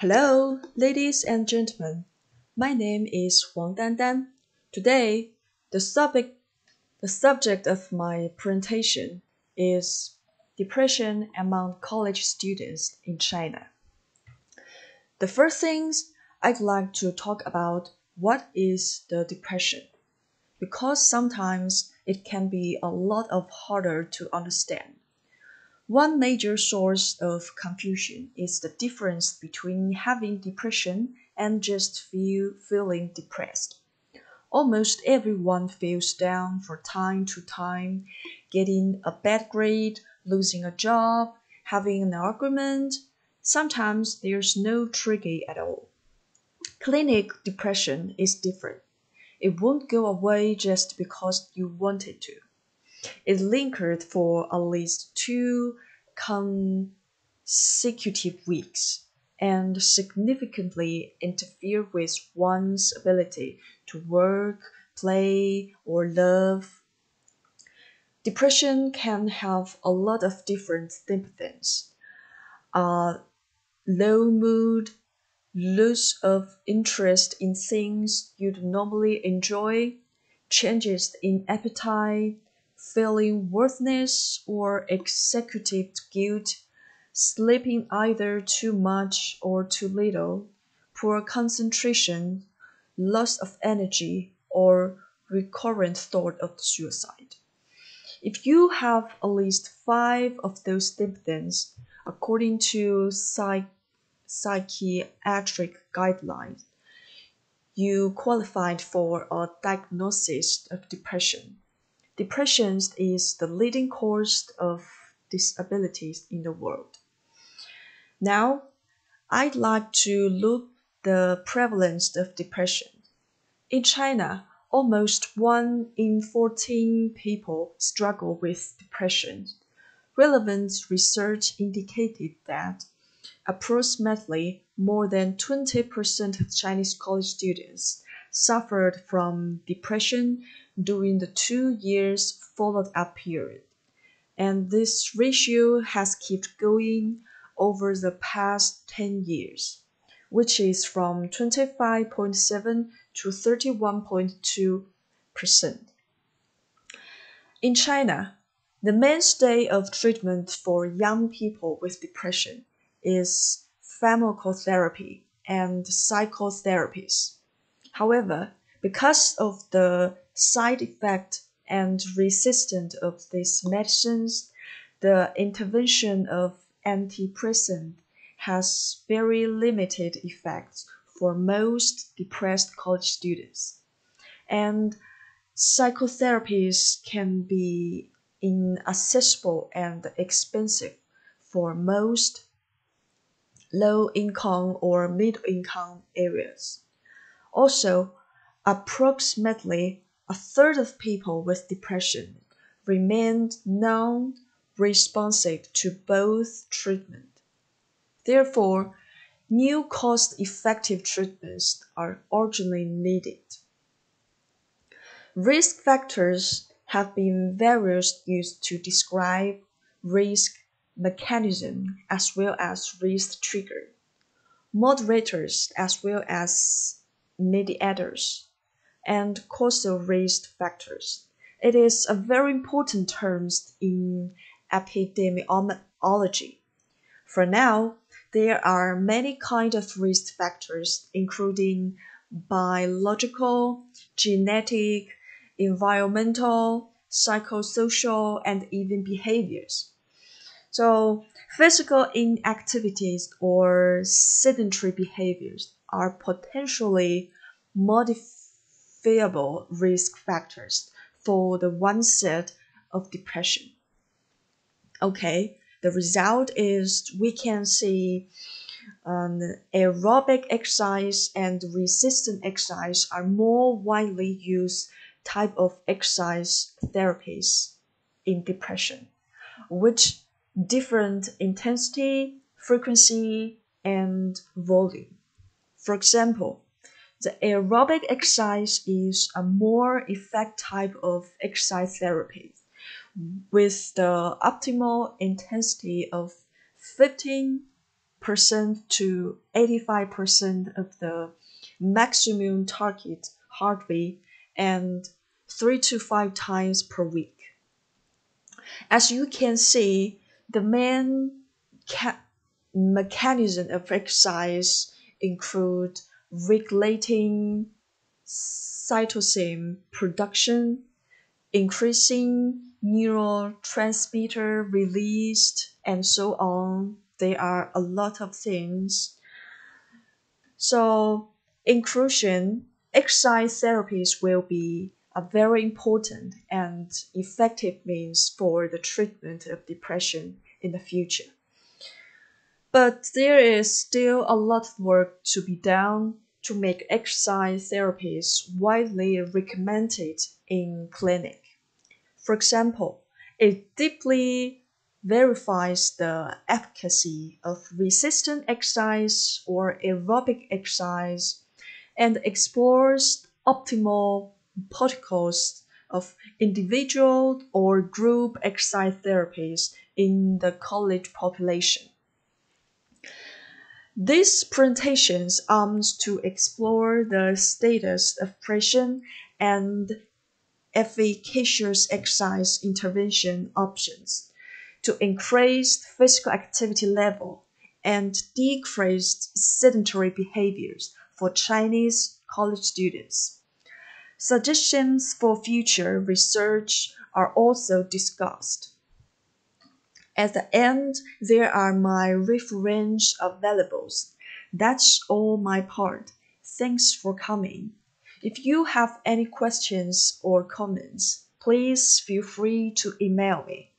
Hello, ladies and gentlemen. My name is Huang Dandan. Today, the subject, the subject of my presentation is depression among college students in China. The first things I'd like to talk about what is the depression because sometimes it can be a lot of harder to understand. One major source of confusion is the difference between having depression and just feel, feeling depressed. Almost everyone feels down from time to time, getting a bad grade, losing a job, having an argument. Sometimes there's no trigger at all. Clinic depression is different. It won't go away just because you want it to. It lingered for at least two consecutive weeks and significantly interfere with one's ability to work, play, or love. Depression can have a lot of different symptoms. Uh, low mood, loss of interest in things you'd normally enjoy, changes in appetite, feeling worthless or executive guilt, sleeping either too much or too little, poor concentration, loss of energy, or recurrent thought of suicide. If you have at least five of those symptoms, according to psych psychiatric guidelines, you qualified for a diagnosis of depression. Depression is the leading cause of disabilities in the world. Now, I'd like to look the prevalence of depression. In China, almost 1 in 14 people struggle with depression. Relevant research indicated that approximately more than 20% of Chinese college students suffered from depression during the two years followed up period. And this ratio has kept going over the past 10 years, which is from 25.7 to 31.2 percent. In China, the mainstay of treatment for young people with depression is pharmacotherapy and psychotherapies. However, because of the side effect and resistance of these medicines, the intervention of antidepressant has very limited effects for most depressed college students. And psychotherapies can be inaccessible and expensive for most low income or middle income areas. Also, approximately a third of people with depression remained non responsive to both treatment. Therefore, new cost effective treatments are urgently needed. Risk factors have been various used to describe risk mechanism as well as risk trigger, moderators as well as mediators, and causal risk factors. It is a very important term in epidemiology. For now, there are many kinds of risk factors, including biological, genetic, environmental, psychosocial, and even behaviors. So, physical inactivities or sedentary behaviors are potentially modifiable risk factors for the onset of depression. Okay, the result is we can see um, aerobic exercise and resistant exercise are more widely used type of exercise therapies in depression, which different intensity, frequency, and volume. For example, the aerobic exercise is a more effective type of exercise therapy with the optimal intensity of 15% to eighty five percent of the maximum target heart rate and three to five times per week. As you can see, the main mechanism of exercise include regulating cytokine production, increasing neurotransmitter released, and so on. There are a lot of things. So, inclusion, exercise therapies will be a very important and effective means for the treatment of depression in the future. But there is still a lot of work to be done to make exercise therapies widely recommended in clinic. For example, it deeply verifies the efficacy of resistant exercise or aerobic exercise and explores optimal protocols of individual or group exercise therapies in the college population. These presentations aims to explore the status of depression and efficacious exercise intervention options to increase physical activity level and decrease sedentary behaviors for Chinese college students. Suggestions for future research are also discussed. At the end, there are my reference available. That's all my part. Thanks for coming. If you have any questions or comments, please feel free to email me.